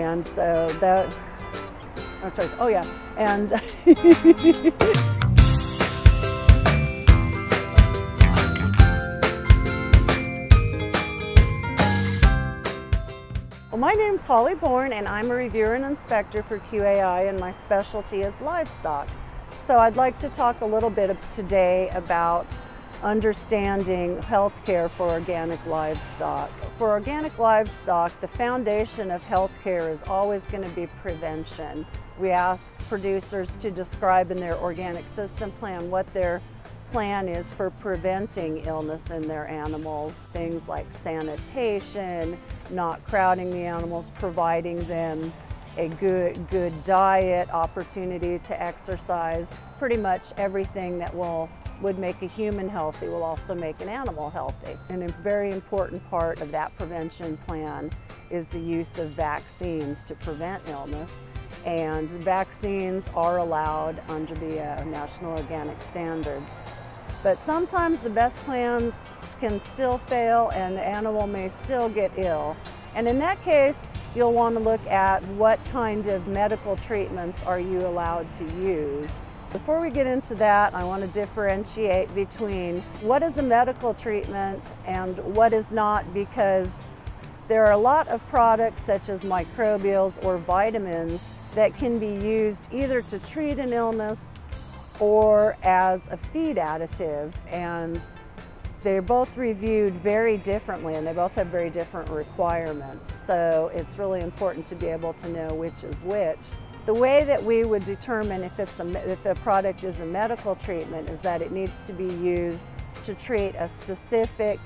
And so that, oh, sorry, oh yeah, and Well, my name's Holly Born and I'm a reviewer and inspector for QAI and my specialty is livestock. So I'd like to talk a little bit today about understanding healthcare for organic livestock. For organic livestock, the foundation of healthcare is always going to be prevention. We ask producers to describe in their organic system plan what their plan is for preventing illness in their animals. Things like sanitation, not crowding the animals, providing them a good, good diet, opportunity to exercise. Pretty much everything that will would make a human healthy will also make an animal healthy. And a very important part of that prevention plan is the use of vaccines to prevent illness. And vaccines are allowed under the uh, National Organic Standards. But sometimes the best plans can still fail and the animal may still get ill. And in that case, you'll want to look at what kind of medical treatments are you allowed to use. Before we get into that, I want to differentiate between what is a medical treatment and what is not because there are a lot of products such as microbials or vitamins that can be used either to treat an illness or as a feed additive and they're both reviewed very differently and they both have very different requirements. So it's really important to be able to know which is which. The way that we would determine if, it's a, if a product is a medical treatment is that it needs to be used to treat a specific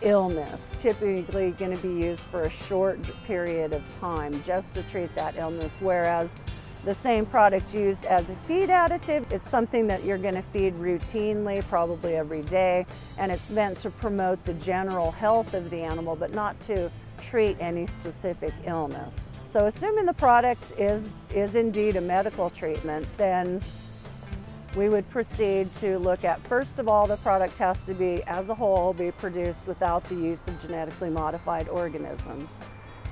illness, typically going to be used for a short period of time just to treat that illness, whereas the same product used as a feed additive. It's something that you're going to feed routinely, probably every day, and it's meant to promote the general health of the animal, but not to treat any specific illness. So assuming the product is, is indeed a medical treatment, then we would proceed to look at, first of all, the product has to be, as a whole, be produced without the use of genetically modified organisms.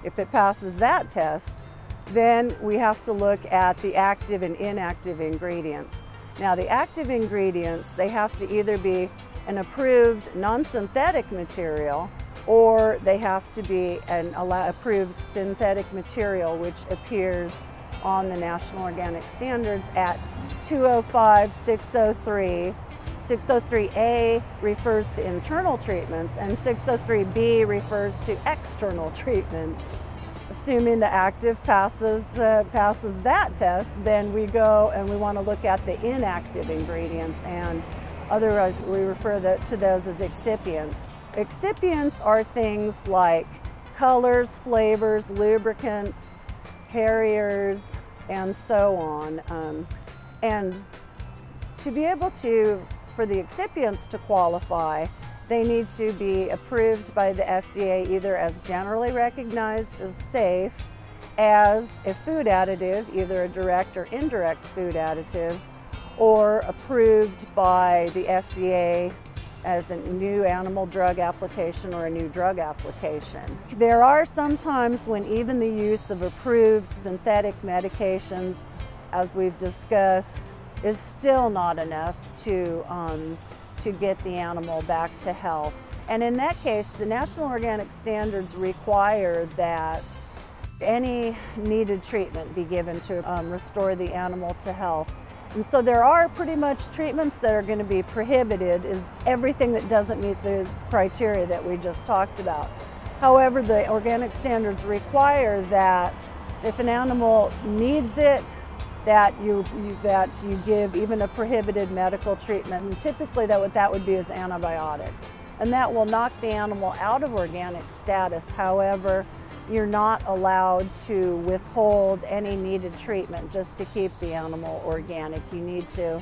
If it passes that test, then we have to look at the active and inactive ingredients. Now the active ingredients, they have to either be an approved non-synthetic material or they have to be an approved synthetic material which appears on the National Organic Standards at 205 603 603A refers to internal treatments and 603B refers to external treatments. Assuming the active passes, uh, passes that test, then we go and we want to look at the inactive ingredients and otherwise we refer to those as excipients. Excipients are things like colors, flavors, lubricants, carriers, and so on. Um, and to be able to, for the excipients to qualify, they need to be approved by the FDA either as generally recognized as safe, as a food additive, either a direct or indirect food additive, or approved by the FDA as a new animal drug application or a new drug application. There are some times when even the use of approved synthetic medications, as we've discussed, is still not enough to um, to get the animal back to health. And in that case, the National Organic Standards require that any needed treatment be given to um, restore the animal to health. And so there are pretty much treatments that are going to be prohibited is everything that doesn't meet the criteria that we just talked about. However, the organic standards require that if an animal needs it, that you, you, that you give even a prohibited medical treatment. And typically that what that would be is antibiotics. And that will knock the animal out of organic status. However, you're not allowed to withhold any needed treatment just to keep the animal organic. You need to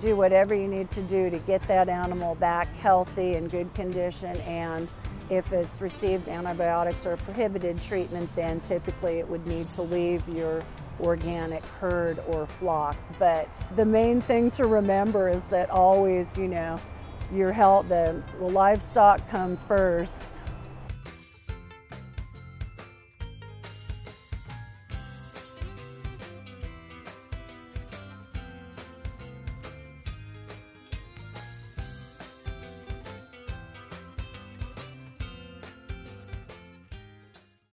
do whatever you need to do to get that animal back healthy and good condition and if it's received antibiotics or prohibited treatment then typically it would need to leave your organic herd or flock. But the main thing to remember is that always, you know, your health, the, the livestock come first